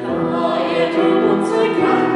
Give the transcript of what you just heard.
Herr,